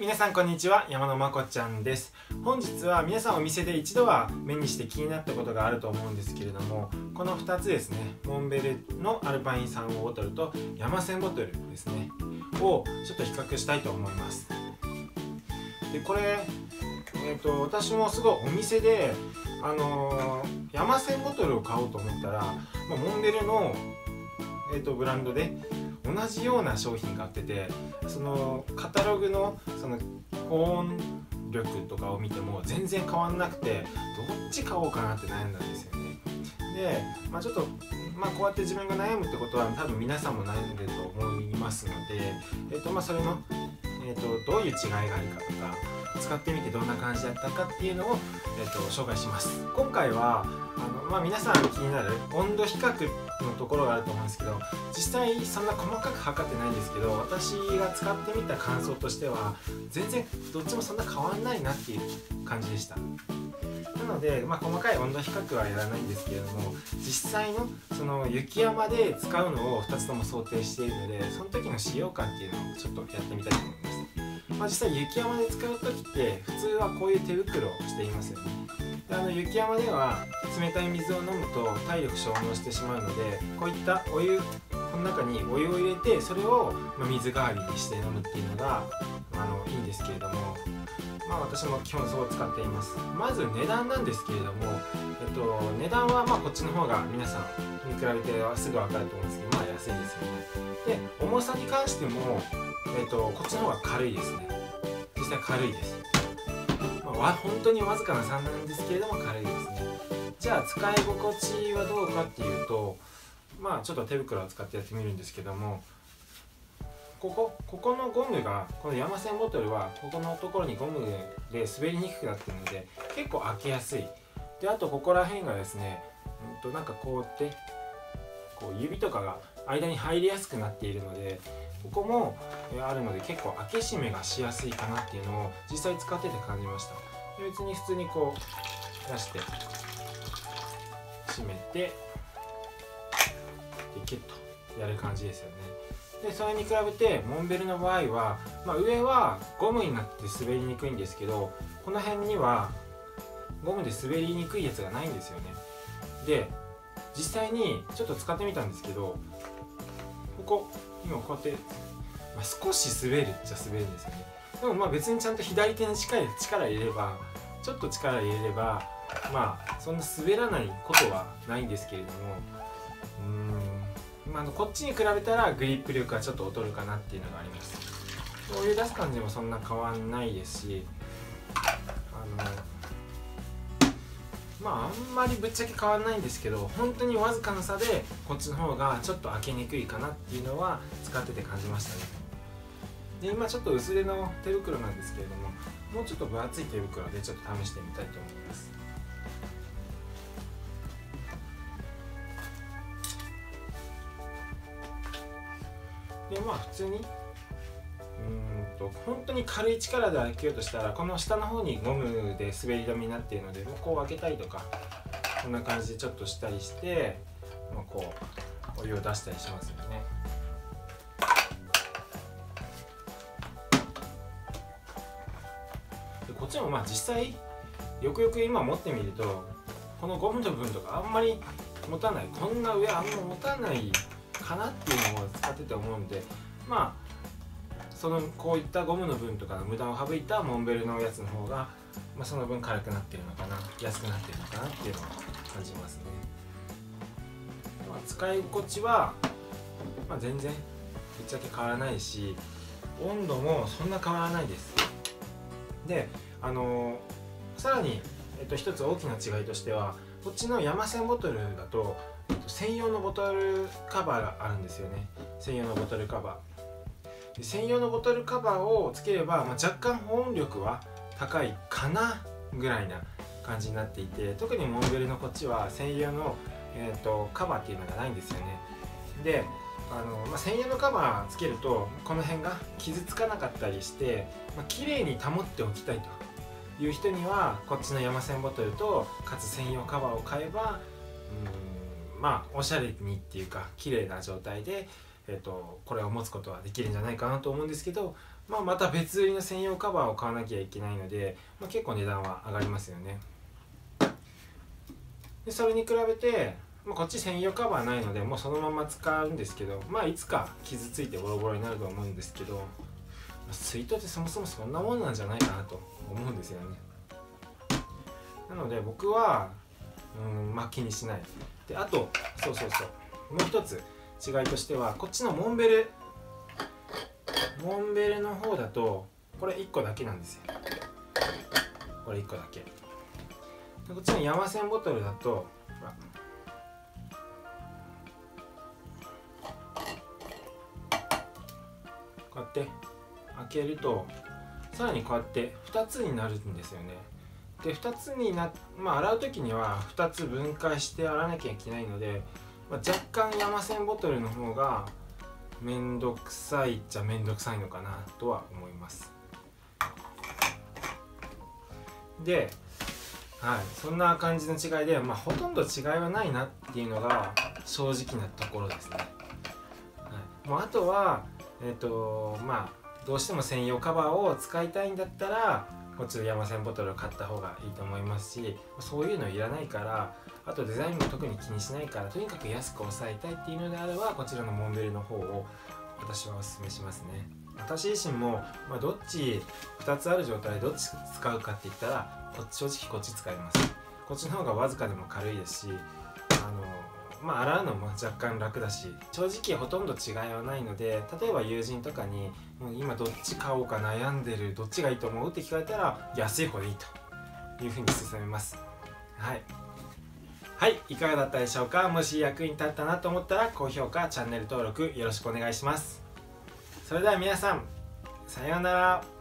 皆さんこんにちは山野まこちゃんです。本日は皆さんお店で一度は目にして気になったことがあると思うんですけれどもこの2つですねモンベルのアルパイン3号ボトルと山線ボトルですねをちょっと比較したいと思います。でこれえーと、私もすごいお店で、あのー、山線ボトルを買おうと思ったら、まあ、モンベルの、えーとブランドで同じような商品があっててそのカタログのその高音力とかを見ても全然変わんなくてどっち買おうかなって悩んだんですよね。で、まあ、ちょっと、まあ、こうやって自分が悩むってことは多分皆さんも悩んでると思いますので、えっとまあ、それの、えーと、どういう違いがあるかとか使ってみてどんな感じだったかっていうのを、えーと紹介します。今回はあの、まあ、皆さん気になる温度比較のところがあると思うんですけど実際そんな細かく測ってないんですけど私が使ってみた感想としては全然どっちもそんな変わんないなっていう感じでした。なので、まあ、細かい温度比較はやらないんですけれども実際のその雪山で使うのを2つとも想定しているのでその時の使用感っていうのをちょっとやってみたいと思います。まあ、実際雪山で使う時って普通はこういう手袋をしていますよね。であの雪山では冷たい水を飲むと体力消耗してしまうのでこういったお湯この中にお湯を入れてそれを水代わりにして飲むっていうのがあのいいんですけれども。まあ私も基本そう使っています。まず値段なんですけれども、えっと、値段はまこっちの方が皆さんに比べてすぐ分かると思うんですけどまあ安いですよね。で重さに関しても、えっと、こっちの方が軽いですね。実際軽いです。まあ、本当にわずかな差なんですけれども軽いですね。じゃあ使い心地はどうかっていうとまあちょっと手袋を使ってやってみるんですけどもここここのゴムがこの山線ボトルはここのところにゴムで滑りにくくなってるので結構開けやすい。であとここら辺がですねうんとなんかこうやってこう指とかが間に入りやすくなっているのでここもあるので結構開け閉めがしやすいかなっていうのを実際使ってて感じました。別に普通にこう出して閉めてでキュッとやる感じですよね。でそれに比べてモンベルの場合は、まあ、上はゴムになって滑りにくいんですけどこの辺にはゴムで滑りにくいやつがないんですよね。で実際にちょっと使ってみたんですけどここ今こうやって、まあ、少し滑るっちゃ滑るんですよね。でもまあ別にちゃんと左手に力力入れればちょっと力入れればまあそんな滑らないことはないんですけれども、まあ、こっちに比べたらグリップ力はちょっと劣るかなっていうのがあります。お湯出す感じもそんな変わんないですしあのまああんまりぶっちゃけ変わらないんですけど本当にわずかな差でこっちの方がちょっと開けにくいかなっていうのは使ってて感じましたね。で今ちょっと薄手の手袋なんですけれどももうちょっと分厚い手袋でちょっと試してみたいと思います。でまあ普通にうんと本当に軽い力で開けようとしたらこの下の方にゴムで滑り止めになっているのでこう開けたりとかこんな感じでちょっとしたりして、まあ、こうお湯を出したりしますよね。でこっちもまあ実際よくよく今持ってみるとこのゴムの部分とかあんまり持たない。こんな上あんま持たないかなっていうのを使ってて思うんでまあそのこういったゴムの分とかの無駄を省いたモンベルのやつの方が、まあ、その分軽くなってるのかな安くなってるのかなっていうのを感じますね、まあ、使い心地は、まあ、全然ぶっちゃけ変わらないし温度もそんな変わらないです。であのー、さらに、えっと、一つ大きな違いとしてはこっちの山線ボトルだと専用のボトルカバーがあるんですよね。専用のボトルカバー。専用のボトルカバーをつければ、まあ、若干保温力は高いかなぐらいな感じになっていて特にモンベルのこっちは専用の、えーと、カバーっていうのがないんですよね。であの、まあ、専用のカバーつけるとこの辺が傷つかなかったりして、まあ、綺麗に保っておきたいと。いう人にはこっちの山線ボトルとかつ専用カバーを買えばうんまあおしゃれにっていうか綺麗な状態でえーと、これを持つことはできるんじゃないかなと思うんですけど、まあ、また別売りの専用カバーを買わなきゃいけないので、まあ、結構値段は上がりますよね。でそれに比べて、まあ、こっち専用カバーないのでもうそのまま使うんですけどまあいつか傷ついてボロボロになると思うんですけど、まあ、水筒ってそもそもそんなもんなんじゃないかなと思うんですよね。なので僕はうんまあ気にしない。であとそうそうそう。もう一つ違いとしてはこっちのモンベルモンベルの方だとこれ1個だけなんですよ。これ1個だけ。こっちの山線ボトルだとこうやって開けるとさらにこうやって2つになるんですよね。で2つになまあ洗う時には2つ分解して洗わなきゃいけないので、まあ、若干山線ボトルの方が面倒くさいっちゃ面倒くさいのかなとは思います。ではいそんな感じの違いで、まあ、ほとんど違いはないなっていうのが正直なところですね、はい、もうあとはえっ、ー、とまあどうしても専用カバーを使いたいんだったらこっちの山線ボトルを買った方がいいと思いますしそういうのいらないからあとデザインも特に気にしないからとにかく安く抑えたいっていうのであればこちらのモンベルの方を私はおすすめしますね。私自身も、まあ、どっち2つある状態でどっち使うかって言ったらこっち正直こっち使います。こっちの方がわずかでも軽いですしまあ、洗うのも若干楽だし正直ほとんど違いはないので例えば友人とかにもう今どっち買おうか悩んでるどっちがいいと思うって聞かれたら安い方でいいというふうに勧めます。はい。はいいかがだったでしょうか？もし役に立ったなと思ったら高評価チャンネル登録よろしくお願いします。それでは皆さんさようなら。